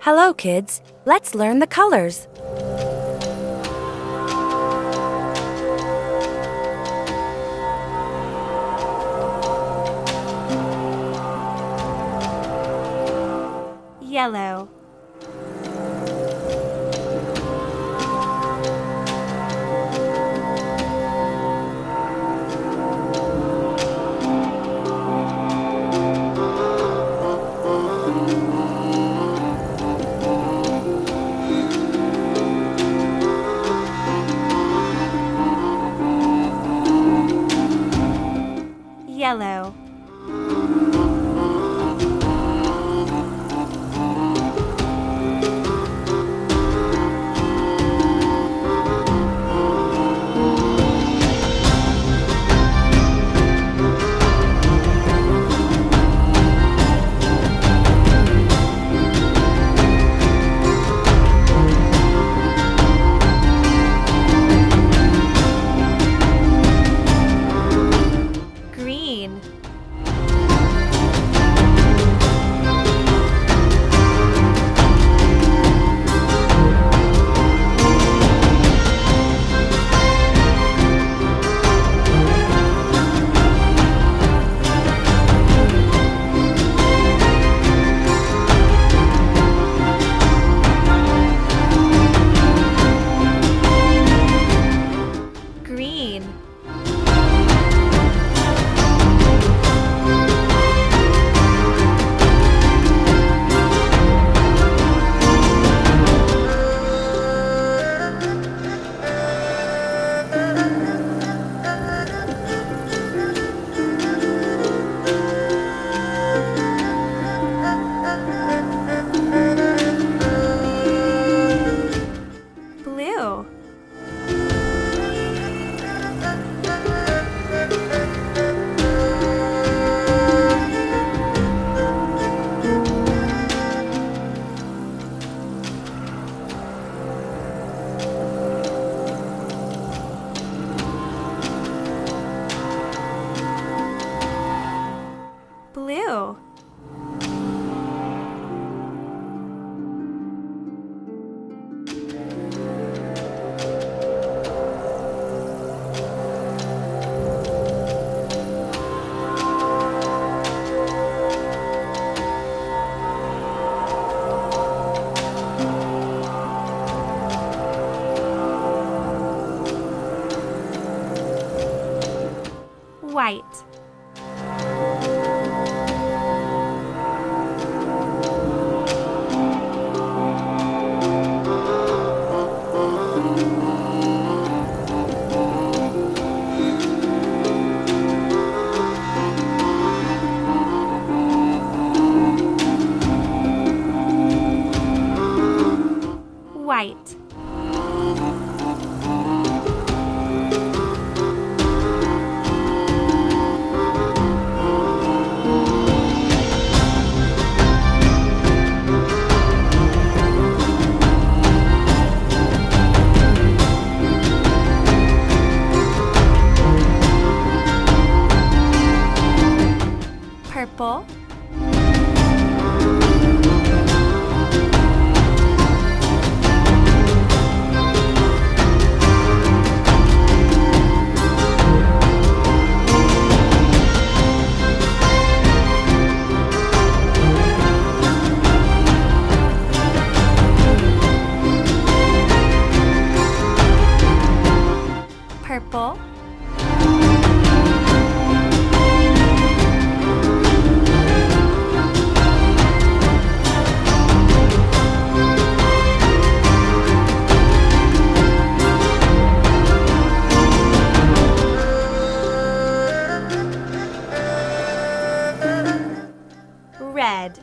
Hello, kids. Let's learn the colors. Yellow. Yellow. White. Purple. Purple. Red.